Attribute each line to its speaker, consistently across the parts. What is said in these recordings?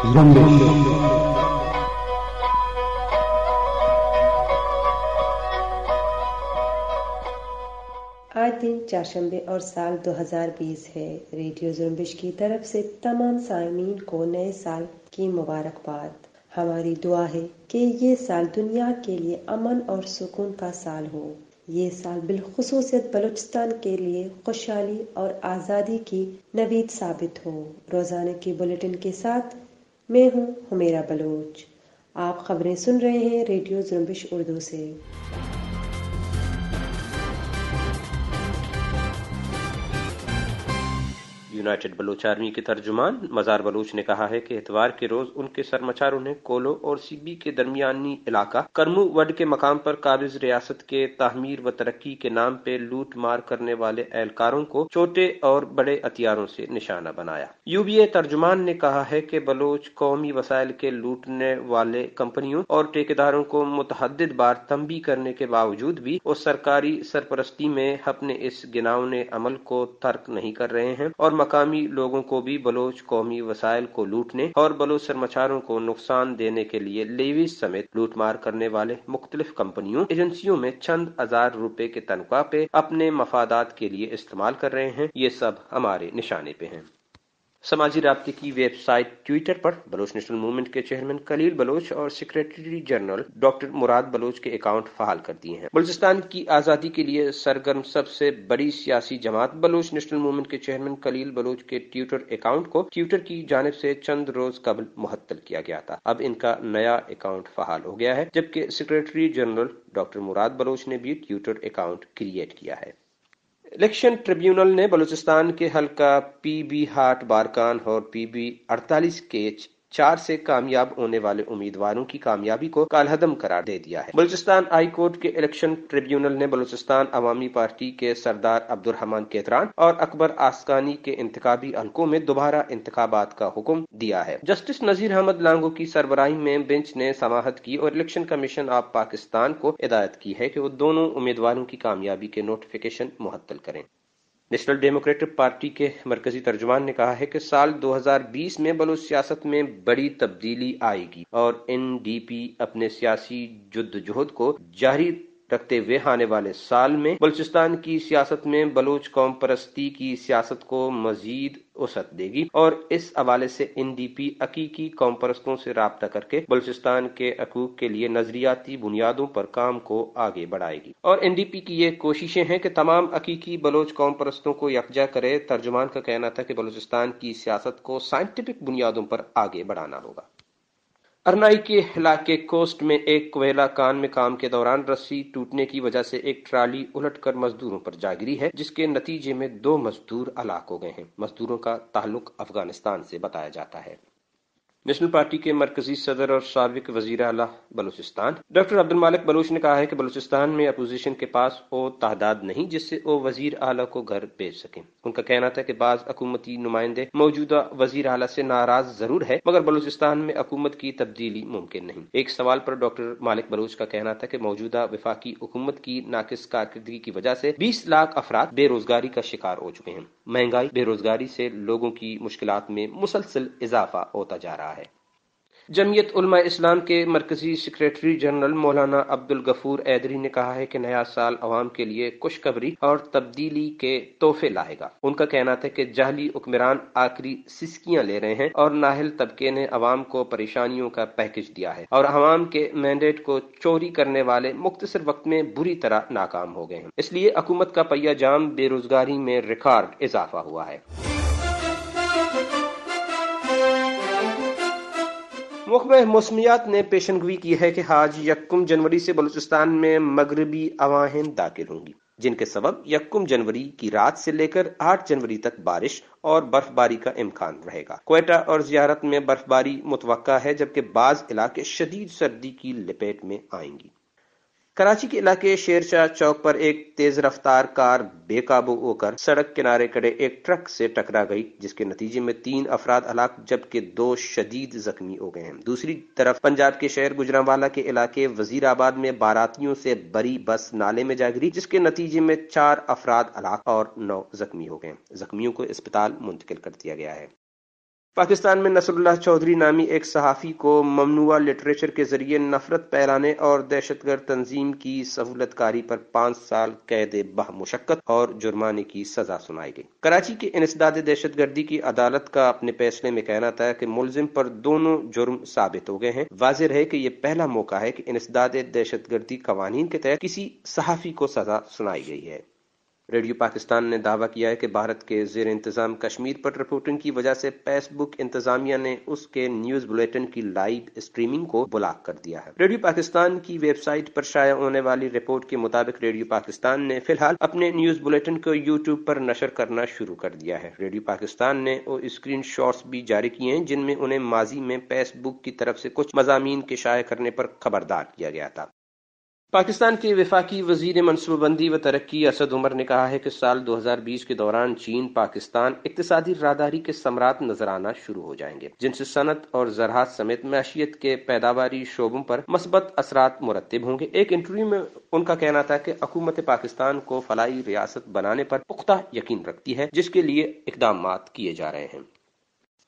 Speaker 1: آج دن چاشمبے اور سال دو ہزار بیس ہے۔ ریڈیو زرمبش کی طرف سے تمام سائمین کو نئے سال کی مبارکباد۔ ہماری دعا ہے کہ یہ سال دنیا کے لیے امن اور سکون کا سال ہو۔ یہ سال بالخصوصیت بلوچستان کے لیے خوشحالی اور آزادی کی نوید ثابت ہو۔ روزانہ کی بلیٹن کے ساتھ میں ہوں ہمیرا بلوچ۔ آپ خبریں سن رہے ہیں ریڈیو زرمبش اردو سے۔
Speaker 2: یونائٹڈ بلوچ آرمی کے ترجمان مزار بلوچ نے کہا ہے کہ اتوار کے روز ان کے سرمچاروں نے کولو اور سی بی کے درمیانی علاقہ کرمو وڈ کے مقام پر قابض ریاست کے تعمیر و ترقی کے نام پہ لوٹ مار کرنے والے اہلکاروں کو چھوٹے اور بڑے ہتھیاروں سے نشانہ بنایا۔ یو بی اے ترجمان نے کہا ہے کہ بلوچ قومی وسائل کے لوٹنے والے کمپنیوں اور ٹھیکیداروں کو متحدد بار تنبی کرنے کے باوجود بھی وہ سرکاری سرپرستی میں اپنے اس گناؤنے عمل کو ترک نہیں کر رہے ہیں اور مقامی لوگوں کو بھی بلوچ قومی وسائل کو لوٹنے اور بلوچ سرمچاروں کو نقصان دینے کے لیے لیویز سمیت لوٹ مار کرنے والے مختلف کمپنیوں، ایجنسیوں میں چند ہزار روپے کے تنخواہ پہ اپنے مفادات کے لیے استعمال کر رہے ہیں۔ یہ سب ہمارے نشانے پہ ہیں۔ سماجی رابطے کی ویب سائٹ ٹویٹر پر بلوچ نیشنل موومنٹ کے چیئرمین کلیل بلوچ اور secretary general doctor Murad Baloch کے اکاؤنٹ فعال کر دیے ہیں۔ بلوچستان کی آزادی کے لیے سرگرم سب سے بڑی سیاسی جماعت بلوچ نیشنل موومنٹ کے چیئرمین کلیل بلوچ کے ٹویٹر اکاؤنٹ کو ٹویٹر کی جانب سے چند روز قبل معطل کیا گیا تھا۔ اب ان کا نیا اکاؤنٹ فعال ہو گیا ہے، جبکہ secretary general doctor Murad Baloch نے بھی ٹویٹر اکاؤنٹ کریٹ کیا ہے۔ الیکشن ٹریبیونل نے بلوچستان کے حلقہ پی بی ہاٹ بارکان اور پی بی اڑتالیس کے چار سے کامیاب ہونے والے امیدواروں کی کامیابی کو کالہدم قرار دے دیا ہے۔ بلوچستان ہائی کورٹ کے الیکشن ٹریبیونل نے بلوچستان عوامی پارٹی کے سردار عبد الرحمان کیتران اور اکبر آسکانی کے انتخابی حلقوں میں دوبارہ انتخابات کا حکم دیا ہے۔ جسٹس نذیر احمد لانگو کی سربراہی میں بینچ نے سماحت کی اور الیکشن کمیشن آف پاکستان کو ہدایت کی ہے کہ وہ دونوں امیدواروں کی کامیابی کے نوٹیفیکیشن معطل کریں۔ نیشنل ڈیموکریٹک پارٹی کے مرکزی ترجمان نے کہا ہے کہ سال دو ہزار بیس میں بلوچ سیاست میں بڑی تبدیلی آئے گی اور این ڈی پی اپنے سیاسی جد جہد کو جاری رکھتے ہوئے آنے والے سال میں بلوچستان کی سیاست میں بلوچ قوم پرستی کی سیاست کو مزید وسعت دے گی اور اس حوالے سے این ڈی پی عقیقی قوم پرستوں سے رابطہ کر کے بلوچستان کے حقوق کے لیے نظریاتی بنیادوں پر کام کو آگے بڑھائے گی۔ اور این ڈی پی کی یہ کوششیں ہیں کہ تمام عقیقی بلوچ قوم پرستوں کو یکجا کرے، ترجمان کا کہنا تھا کہ بلوچستان کی سیاست کو سائنٹیفک بنیادوں پر آگے بڑھانا ہوگا۔ ارنائی کے علاقے کوسٹ میں ایک کوئلہ کان میں کام کے دوران رسی ٹوٹنے کی وجہ سے ایک ٹرالی الٹ کر مزدوروں پر جاگری ہے، جس کے نتیجے میں دو مزدور ہلاک ہو گئے ہیں۔ مزدوروں کا تعلق افغانستان سے بتایا جاتا ہے۔ نیشنل پارٹی کے مرکزی صدر اور سابق وزیر اعلیٰ بلوچستان۔ ڈاکٹر عبد المالک بلوچ نے کہا ہے کہ بلوچستان میں اپوزیشن کے پاس وہ تعداد نہیں جس سے وہ وزیر اعلیٰ کو گھر بھیج سکیں۔ ان کا کہنا تھا کہ بعض حکومتی نمائندے موجودہ وزیر اعلیٰ سے ناراض ضرور ہے مگر بلوچستان میں حکومت کی تبدیلی ممکن نہیں۔ ایک سوال پر ڈاکٹر مالک بلوچ کا کہنا تھا کہ موجودہ وفاقی حکومت کی ناقص کارکردگی کی وجہ سے بیس لاکھ افراد بے روزگاری کا شکار ہو چکے ہیں۔ مہنگائی، بے روزگاری سے لوگوں کی مشکلات میں مسلسل اضافہ ہوتا جا رہا ہے۔ جمعیت علماء اسلام کے مرکزی سیکریٹری جنرل مولانا عبد الغفور ایدری نے کہا ہے کہ نیا سال عوام کے لیے خوشخبری اور تبدیلی کے تحفے لائے گا۔ ان کا کہنا تھا کہ جہلی حکمران آخری سسکیاں لے رہے ہیں اور ناہل طبقے نے عوام کو پریشانیوں کا پیکج دیا ہے اور عوام کے مینڈیٹ کو چوری کرنے والے مختصر وقت میں بری طرح ناکام ہو گئے ہیں۔ اس لیے حکومت کا پہیا جام بے روزگاری میں ریکارڈ اضافہ ہوا ہے۔ محکمہ موسمیات نے پیشنگوی کی ہے کہ آج یکم جنوری سے بلوچستان میں مغربی عواہن داخل ہوں گی، جن کے سبب یکم جنوری کی رات سے لے کر آٹھ جنوری تک بارش اور برف باری کا امکان رہے گا۔ کوئٹہ اور زیارت میں برف باری متوقع ہے، جبکہ بعض علاقے شدید سردی کی لپیٹ میں آئیں گی۔ کراچی کے علاقے شیر شاہ چوک پر ایک تیز رفتار کار بے قابو ہو کر سڑک کنارے کڑے ایک ٹرک سے ٹکرا گئی، جس کے نتیجے میں تین افراد ہلاک جبکہ دو شدید زخمی ہو گئے ہیں۔ دوسری طرف پنجاب کے شہر گجرا والا کے علاقے وزیر آباد میں باراتیوں سے بری بس نالے میں جاگری جس کے نتیجے میں چار افراد ہلاک اور نو زخمی ہو گئے۔ زخمیوں کو اسپتال منتقل کر دیا گیا ہے۔ پاکستان میں نصر اللہ چودھری نامی ایک صحافی کو ممنوع لٹریچر کے ذریعے نفرت پھیلانے اور دہشت گرد تنظیم کی سہولت کاری پر پانچ سال قید بہ مشقت اور جرمانے کی سزا سنائی گئی۔ کراچی کے انسداد دہشت گردی کی عدالت کا اپنے فیصلے میں کہنا تھا کہ ملزم پر دونوں جرم ثابت ہو گئے ہیں۔ واضح رہے کہ یہ پہلا موقع ہے کہ انسداد دہشت گردی قوانین کے تحت کسی صحافی کو سزا سنائی گئی ہے۔ ریڈیو پاکستان نے دعویٰ کیا ہے کہ بھارت کے زیر انتظام کشمیر پر رپورٹنگ کی وجہ سے فیس بک انتظامیہ نے اس کے نیوز بلیٹن کی لائیو اسٹریمنگ کو بلاک کر دیا ہے۔ ریڈیو پاکستان کی ویب سائٹ پر شائع ہونے والی رپورٹ کے مطابق ریڈیو پاکستان نے فی الحال اپنے نیوز بلیٹن کو یوٹیوب پر نشر کرنا شروع کر دیا ہے۔ ریڈیو پاکستان نے وہ اسکرین شاٹس بھی جاری کیے ہیں جن میں انہیں ماضی میں فیس بک کی طرف سے کچھ مضامین کے شائع کرنے پر خبردار کیا گیا تھا۔ پاکستان کے وفاقی وزیر منصوبہ بندی و ترقی اسد عمر نے کہا ہے کہ سال دو ہزار بیس کے دوران چین، پاکستان اقتصادی راداری کے سمرات نظر آنا شروع ہو جائیں گے، جن سے صنعت اور زراعت سمیت معیشیت کے پیداواری شعبوں پر مثبت اثرات مرتب ہوں گے۔ ایک انٹرویو میں ان کا کہنا تھا کہ حکومت پاکستان کو فلاحی ریاست بنانے پر پختہ یقین رکھتی ہے، جس کے لیے اقدامات کیے جا رہے ہیں۔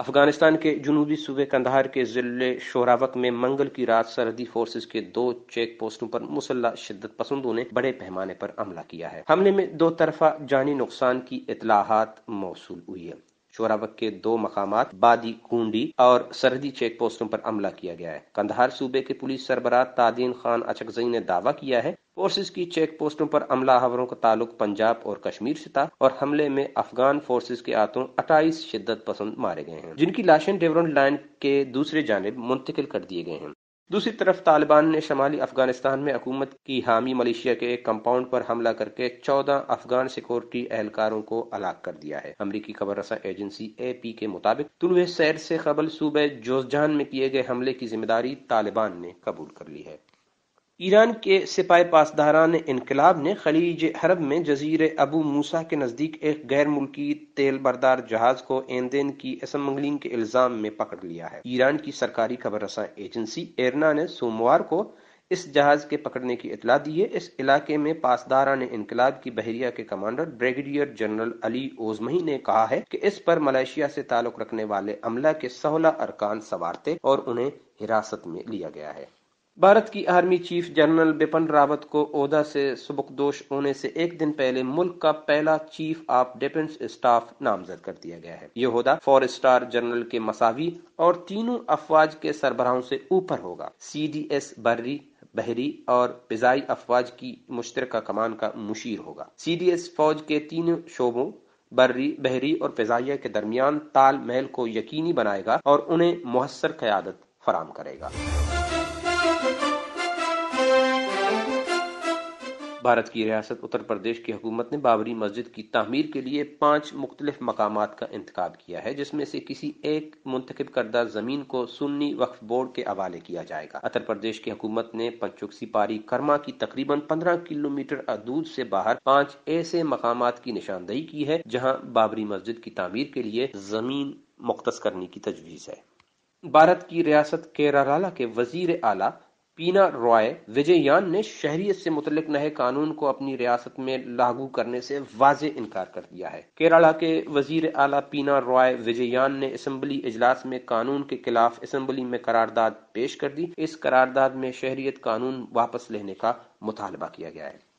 Speaker 2: افغانستان کے جنوبی صوبے کندہار کے ضلع شوراوک میں منگل کی رات سرحدی فورسز کے دو چیک پوسٹوں پر مسلح شدت پسندوں نے بڑے پیمانے پر حملہ کیا ہے۔ حملے میں دو طرفہ جانی نقصان کی اطلاعات موصول ہوئی ہے شوراوک کے دو مقامات، بادی کنڈی اور سرحدی چیک پوسٹوں پر حملہ کیا گیا ہے۔ کندہار صوبے کے پولیس سربراہ تادین خان اچکزئی نے دعویٰ کیا ہے، فورسز کی چیک پوسٹوں پر عملہ حوروں کا تعلق پنجاب اور کشمیر سے تھا اور حملے میں افغان فورسز کے ہاتھوں اٹھائیس شدت پسند مارے گئے ہیں، جن کی لاشیں ڈیورنٹ لائن کے دوسرے جانب منتقل کر دیے گئے ہیں۔ دوسری طرف طالبان نے شمالی افغانستان میں حکومت کی حامی ملیشیا کے ایک کمپاؤنڈ پر حملہ کر کے چودہ افغان سیکورٹی اہلکاروں کو ہلاک کر دیا ہے۔ امریکی خبر رساں ایجنسی اے پی کے مطابق طلوع سیر سے قبل صوبہ جوزجان میں کیے گئے حملے کی ذمہ داری طالبان نے قبول کر لی ہے۔ ایران کے سپاہی پاسداران انقلاب نے خلیج حرب میں جزیر ابو موسا کے نزدیک ایک غیر ملکی تیل بردار جہاز کو ایندین کی اسمگلنگ کے الزام میں پکڑ لیا ہے۔ ایران کی سرکاری خبر رساں ایجنسی ایرنا نے سوموار کو اس جہاز کے پکڑنے کی اطلاع دی ہے۔ اس علاقے میں پاسداران انقلاب کی بحریہ کے کمانڈر بریگیڈیئر جنرل علی اوزمہی نے کہا ہے کہ اس پر ملائیشیا سے تعلق رکھنے والے عملہ کے سولہ ارکان سوار تھے اور انہیں حراست میں لیا گیا ہے۔ بھارت کی army chief general Bipin Rawat کو عہدہ سے سبکدوش ہونے سے ایک دن پہلے ملک کا پہلا چیف آف ڈیفنس اسٹاف نامزد کر دیا گیا ہے۔ یہ عہدہ فور اسٹار جنرل کے مساوی اور تینوں افواج کے سربراہوں سے اوپر ہوگا۔ سی ڈی ایس بری بحری اور فضائی افواج کی مشترکہ کمان کا مشیر ہوگا۔ سی ڈی ایس فوج کے تین شعبوں بری بحری اور فضائیہ کے درمیان تال محل کو یقینی بنائے گا اور انہیں محسر قیادت فراہم کرے گا۔ بھارت کی ریاست اتر پردیش کی حکومت نے بابری مسجد کی تعمیر کے لیے پانچ مختلف مقامات کا انتخاب کیا ہے، جس میں سے کسی ایک منتخب کردہ زمین کو سنی وقف بورڈ کے حوالے کیا جائے گا۔ اتر پردیش کی حکومت نے پنچوکسی پاری کرما کی تقریباً پندرہ کلومیٹر حدود سے باہر پانچ ایسے مقامات کی نشاندہی کی ہے، جہاں بابری مسجد کی تعمیر کے لیے زمین مختص کرنے کی تجویز ہے۔ بھارت کی ریاست کیرالا کے وزیر اعلی پینا روائے وجے یان نے شہریت سے متعلق نئے قانون کو اپنی ریاست میں لاگو کرنے سے واضح انکار کر دیا ہے۔ کیرالہ کے وزیر اعلیٰ پینا روائے وجے یان نے اسمبلی اجلاس میں قانون کے خلاف اسمبلی میں قرارداد پیش کر دی۔ اس قرارداد میں شہریت قانون واپس لینے کا مطالبہ کیا گیا ہے۔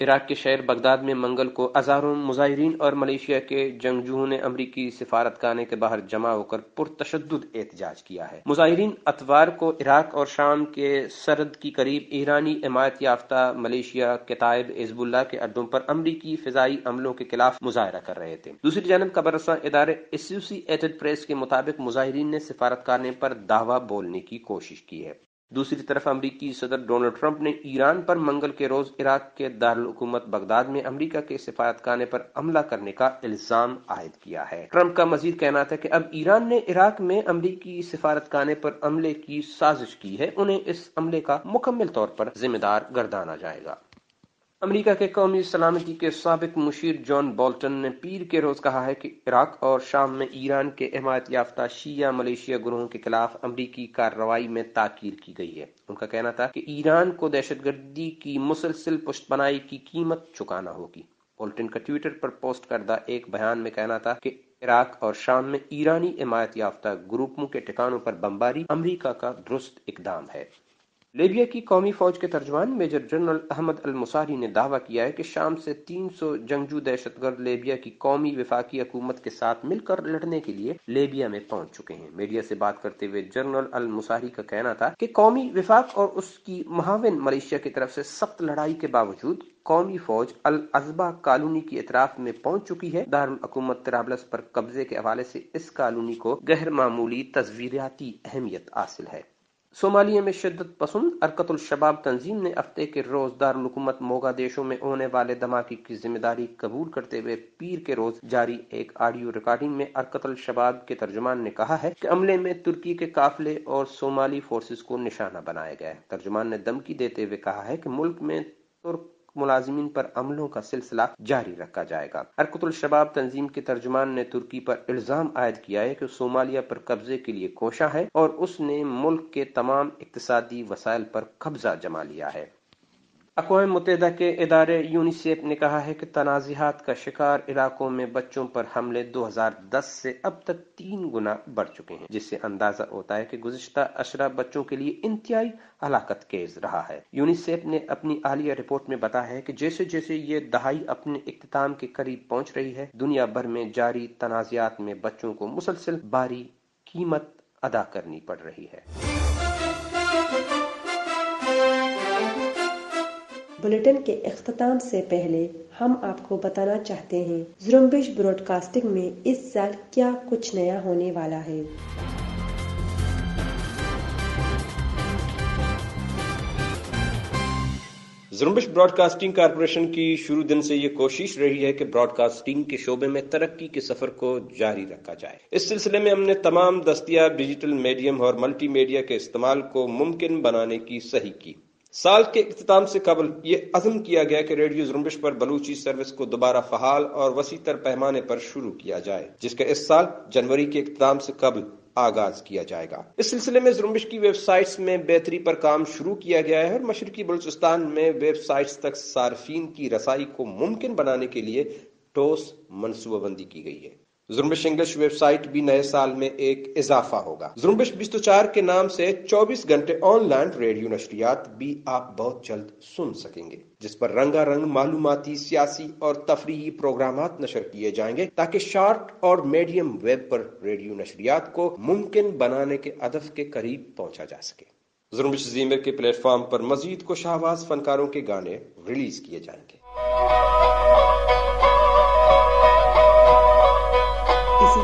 Speaker 2: عراق کے شہر بغداد میں منگل کو ہزاروں مظاہرین اور ملیشیا کے جنگجوہوں نے امریکی سفارت خانے کے باہر جمع ہو کر پرتشدد احتجاج کیا ہے۔ مظاہرین اتوار کو عراق اور شام کے سرد کی قریب ایرانی حمایت یافتہ ملیشیا کتائب عزب اللہ کے اڈوں پر امریکی فضائی عملوں کے خلاف مظاہرہ کر رہے تھے۔ دوسری جانب خبر رساں ادارے ایسوسی ایٹڈ پریس کے مطابق مظاہرین نے سفارت خانے پر دعویٰ بولنے کی کوشش کی ہے۔ دوسری طرف امریکی صدر ڈونلڈ ٹرمپ نے ایران پر منگل کے روز عراق کے دارالحکومت بغداد میں امریکہ کے سفارت خانے پر حملہ کرنے کا الزام عائد کیا ہے۔ ٹرمپ کا مزید کہنا تھا کہ اب ایران نے عراق میں امریکی سفارت خانے پر عملے کی سازش کی ہے، انہیں اس عملے کا مکمل طور پر ذمہ دار گردانا جائے گا۔ امریکہ کے قومی سلامتی کے سابق مشیر جان بولٹن نے پیر کے روز کہا ہے کہ عراق اور شام میں ایران کے حمایت یافتہ شیعہ ملیشیا گروہوں کے خلاف امریکی کارروائی میں تاکیر کی گئی ہے۔ ان کا کہنا تھا کہ ایران کو دہشت گردی کی مسلسل پشت بنائی کی قیمت چکانا ہوگی۔ بولٹن کا ٹویٹر پر پوسٹ کردہ ایک بیان میں کہنا تھا کہ عراق اور شام میں ایرانی حمایت یافتہ گروپوں کے ٹھکانوں پر بمباری امریکہ کا درست اقدام ہے۔ لیبیا کی قومی فوج کے ترجمان میجر جنرل احمد المساری نے دعویٰ کیا ہے کہ شام سے تین سو جنگجو دہشت گرد لیبیا کی قومی وفاقی حکومت کے ساتھ مل کر لڑنے کے لیے لیبیا میں پہنچ چکے ہیں۔ میڈیا سے بات کرتے ہوئے جنرل المساری کا کہنا تھا کہ قومی وفاق اور اس کی محاون ملیشیا کی طرف سے سخت لڑائی کے باوجود قومی فوج الازبا کالونی کی اطراف میں پہنچ چکی ہے۔ دارالحکومت ترابلس پر قبضے کے حوالے سے اس کالونی کو غیر معمولی تصویریاتی اہمیت حاصل ہے۔ صومالیہ میں شدت پسند ارکت الشباب تنظیم نے ہفتے کے روز دارالحکومت موگا دیشوں میں ہونے والے دھماکے کی ذمہ داری قبول کرتے ہوئے پیر کے روز جاری ایک آڈیو ریکارڈنگ میں ارکت الشباب کے ترجمان نے کہا ہے کہ عملے میں ترکی کے قافلے اور صومالی فورسز کو نشانہ بنایا گیا ہے ترجمان نے دمکی دیتے ہوئے کہا ہے کہ ملک میں ترک ملازمین پر عملوں کا سلسلہ جاری رکھا جائے گا۔ ارکت الشباب تنظیم کے ترجمان نے ترکی پر الزام عائد کیا ہے کہ صومالیہ پر قبضے کے لیے کوشاں ہے اور اس نے ملک کے تمام اقتصادی وسائل پر قبضہ جما لیا ہے۔ اقوام متحدہ کے ادارے یونیسیف نے کہا ہے کہ تنازعات کا شکار علاقوں میں بچوں پر حملے دو ہزار دس سے اب تک تین گنا بڑھ چکے ہیں، جس سے اندازہ ہوتا ہے کہ گزشتہ اشرا بچوں کے لیے انتہائی ہلاکت کیز رہا ہے۔ یونیسیف نے اپنی عالیہ رپورٹ میں بتایا ہے کہ جیسے جیسے یہ دہائی اپنے اختتام کے قریب پہنچ رہی ہے، دنیا بھر میں جاری تنازعات میں بچوں کو مسلسل باری قیمت ادا کرنی پڑ رہی ہے۔
Speaker 1: بلٹن کے اختتام سے پہلے ہم آپ کو بتانا چاہتے ہیں زرمبش براڈ کاسٹنگ میں اس سال کیا کچھ نیا ہونے والا ہے؟
Speaker 2: زرمبش براڈ کاسٹنگ کارپوریشن کی شروع دن سے یہ کوشش رہی ہے کہ براڈ کاسٹنگ کے شعبے میں ترقی کے سفر کو جاری رکھا جائے۔ اس سلسلے میں ہم نے تمام دستیاب ڈیجیٹل میڈیم اور ملٹی میڈیا کے استعمال کو ممکن بنانے کی صحیح کی۔ سال کے اختتام سے قبل یہ عزم کیا گیا کہ ریڈیو زرمبش پر بلوچی سروس کو دوبارہ فعال اور وسیع تر پیمانے پر شروع کیا جائے، جس کا اس سال جنوری کے اختتام سے قبل آغاز کیا جائے گا۔ اس سلسلے میں زرمبش کی ویب سائٹس میں بہتری پر کام شروع کیا گیا ہے اور مشرقی بلوچستان میں ویب سائٹس تک صارفین کی رسائی کو ممکن بنانے کے لیے ٹوس منصوبہ بندی کی گئی ہے۔ زرمبش انگلش ویب سائٹ بھی نئے سال میں ایک اضافہ ہوگا۔ زرمبش بیستو چار کے نام سے چوبیس گھنٹے آن لائن ریڈیو نشریات بھی آپ بہت جلد سن سکیں گے، جس پر رنگا رنگ معلوماتی، سیاسی اور تفریحی پروگرامات نشر کیے جائیں گے تاکہ شارٹ اور میڈیم ویب پر ریڈیو نشریات کو ممکن بنانے کے ادف کے قریب پہنچا جا سکے۔ زرمبش زیمر کے پلیٹ فارم پر مزید کو شہباز فنکاروں کے گانے ریلیز کیے جائیں گے۔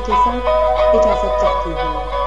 Speaker 1: اسی کے ساتھ اجازت چاہتی ہوں